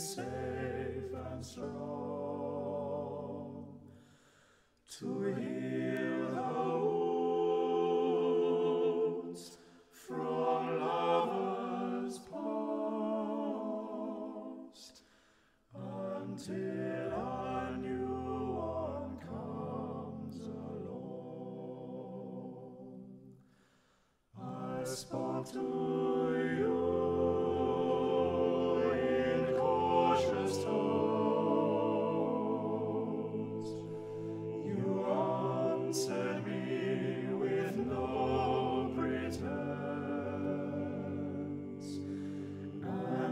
safe and strong to heal the wounds from lovers past until a new one comes along. I spoke to you.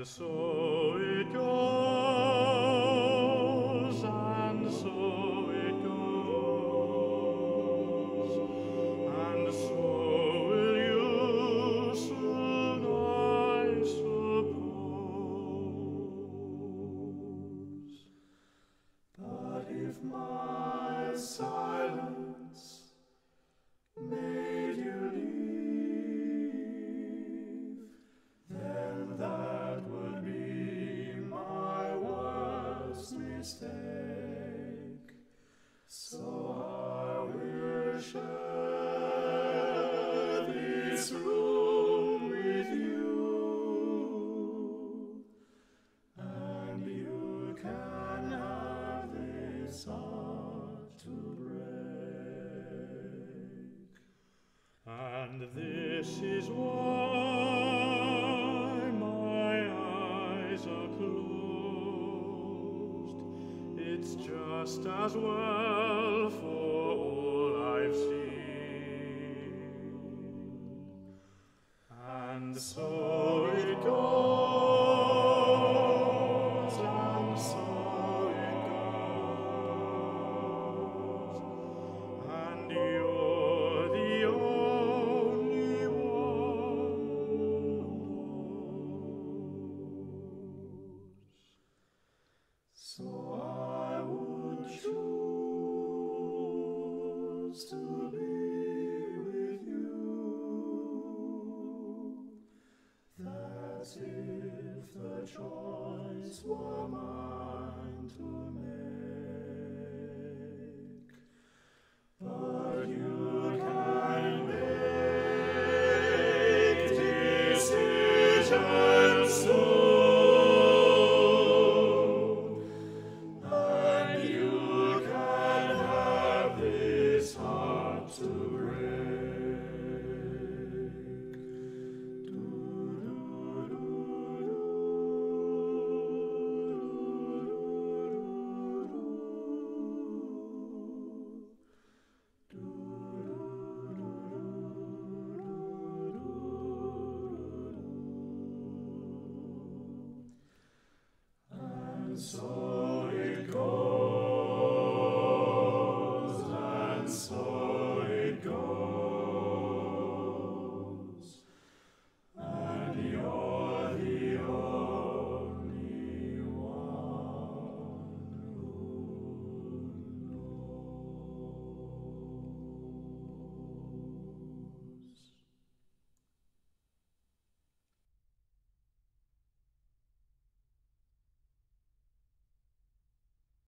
And so it goes, and so it goes, and so will you soon, I suppose. But if my silence may And this is why my eyes are closed. It's just as well for all I've seen. And so it goes, to be with you. That if the choice was